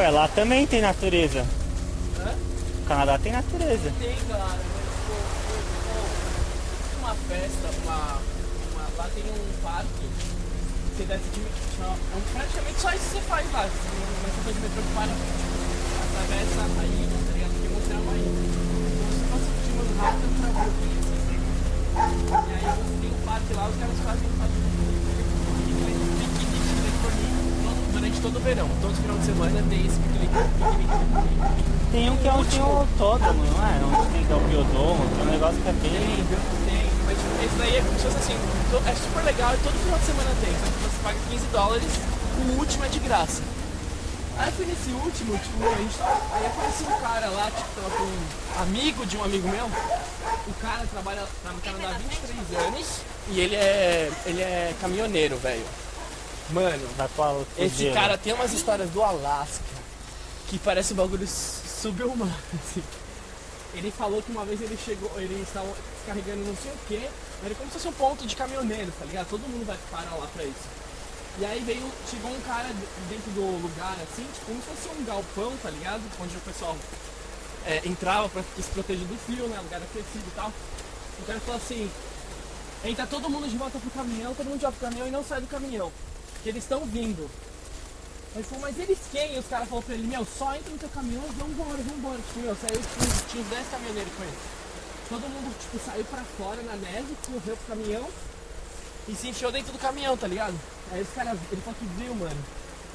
Ué, lá também tem natureza. Hã? O Canadá tem natureza. Tem, cara, uma festa, uma, uma. Lá tem um parque. Você desce de metrô. Praticamente só isso que você faz lá. Você não precisa de metrô que para. Atravessa a ilha, tá ligado? Porque Montreal é uma ilha. Se fosse de Manhattan pra Brooklyn. assim. E aí você tem um parque lá, os caras fazem fazem piquenique de eletrônica todo- o verão. Todo final de semana tem esse piquenique. Tem um que é onde tem o autódromo, não é? Onde tem que é o biodomo, tem um negócio que é Tem, bem. tem, mas tipo, esse daí é como se fosse assim, é super legal e todo final de semana tem, só que você paga 15 dólares, o último é de graça. Aí fui nesse último, tipo, a gente, aí apareceu um cara lá, tipo, tava com um amigo de um amigo meu, o cara trabalha tá no Canadá há 23 anos e ele é, ele é caminhoneiro, velho. Mano, esse cara tem umas histórias do Alasca que parece um bagulho subhumano, assim. Ele falou que uma vez ele chegou, ele estava descarregando não sei o que, era como se fosse um ponto de caminhoneiro, tá ligado? Todo mundo vai parar lá pra isso. E aí veio, chegou um cara dentro do lugar assim, tipo, como se fosse um galpão, tá ligado? Onde o pessoal é, entrava pra se proteger do frio, né? Lugar aquecido e tal. O cara falou assim, entra todo mundo de volta pro caminhão, todo mundo de volta pro caminhão e não sai do caminhão. Que eles estão vindo. Ele falou, mas eles quem? E os caras falaram pra ele, meu, só entra no teu caminhão e vambora, vambora. Tipo, meu, saiu, tipo, tinha uns 10 caminhoneiros com ele. Todo mundo, tipo, saiu pra fora na neve, correu pro caminhão e se enfiou dentro do caminhão, tá ligado? Aí os caras, ele falou que viu, mano,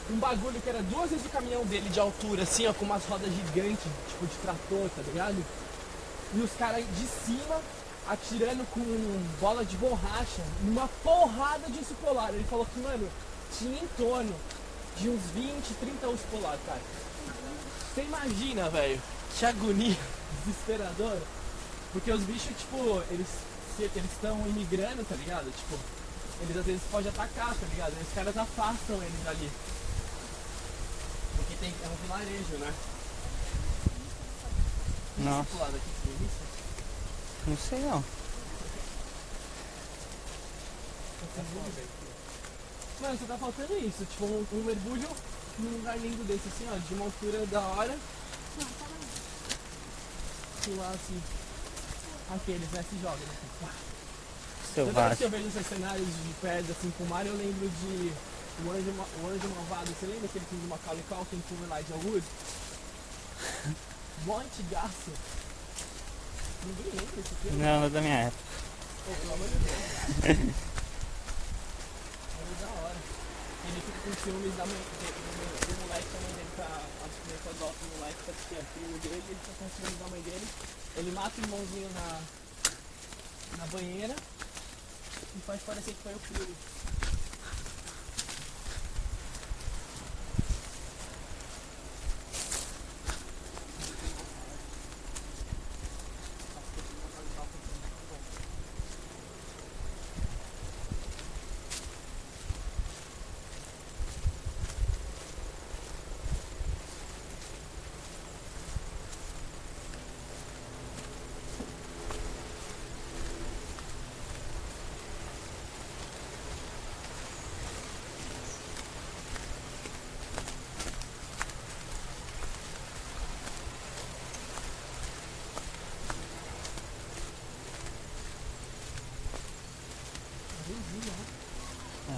um bagulho que era duas vezes o caminhão dele de altura, assim, ó, com umas rodas gigantes, tipo de trator, tá ligado? E os caras de cima atirando com bola de borracha numa porrada de urso. Ele falou que, mano, tinha em torno de uns 20, 30 ursos polar, cara. Você imagina, velho, que agonia desesperadora. Porque os bichos, tipo, eles eles estão imigrando, tá ligado? Tipo, eles às vezes podem atacar, tá ligado? Aí os caras afastam eles ali. Porque tem, é um vilarejo, né? Nossa, aqui, não sei não. Mano, só tá faltando isso, tipo um, um mergulho num lugar lindo desse, assim, ó, de uma altura da hora. Pular assim. Aqueles, né? Se jogam, né? Pá. Toda vez que eu vejo esses cenários de pedra assim com o mar, eu lembro de o Anjo, o Anjo Malvado. Você lembra aquele filme de Macaulay Culkin com o Elijah Wood? Mó antigaço. Ninguém lembra desse filme? Não, não é da minha época. Pô, pelo amor de Deus. Era da hora. Ele fica com ciúmes da mãe, do, moleque que a mãe dele tá. Tá adota o moleque tá, que é dele, ele tá com ciúmes da mãe dele. Ele mata o irmãozinho na, na banheira e faz parecer que foi o filho. Como funciona o filme 360, velho?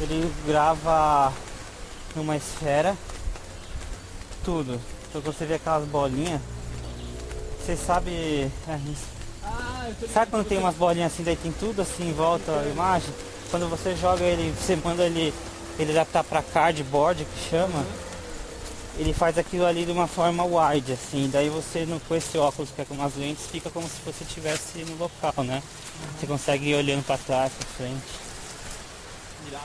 Ele grava numa esfera tudo. Então quando você vê aquelas bolinhas, você sabe. é, Sabe quando tem umas bolinhas assim, daí tem tudo assim em volta a imagem? Quando você joga ele, você manda ele, ele adaptar pra cardboard que chama, ele faz aquilo ali de uma forma wide, assim, daí você no, com esse óculos que é com umas lentes fica como se você estivesse no local, né? Você consegue ir olhando pra trás, pra frente. Né?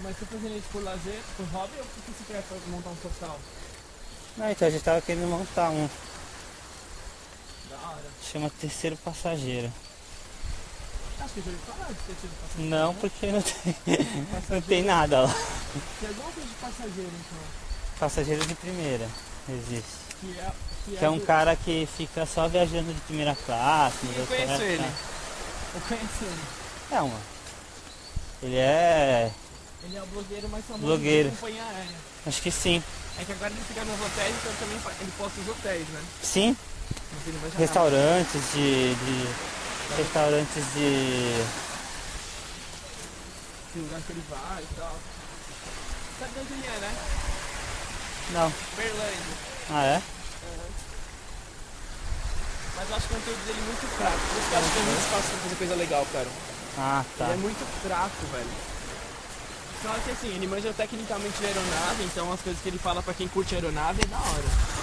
Mas você fazendo isso por lazer, por hobby ou porque você quer montar um social? Não, então a gente tava querendo montar um. Chama terceiro passageiro. Acho que eu já ouvi falar de ter sido passageiro. Não, né? porque não tem, não tem nada lá. Tem alguma coisa de passageiro, então. Passageiro de primeira existe. Que é, que Que é um do- cara que fica só viajando de primeira classe. Eu de conheço ele. classe. Eu conheço ele. É uma. Ele é. Ele é o blogueiro mais famoso Blogueiro. da companhia aérea. Acho que sim. É que agora ele fica nos hotéis, então também ele posta os hotéis, né? Sim. Restaurantes de. de restaurantes de. Lugar que ele vai e tal. Sabe de onde ele é, né? Não. Berlândia. Ah é? Mas eu acho o conteúdo dele muito fraco. Por isso que eu acho que tem muito espaço pra fazer coisa legal, cara. Ah tá. Ele é muito fraco, velho. Só que assim, ele manja tecnicamente de aeronave, então as coisas que ele fala pra quem curte aeronave é da hora.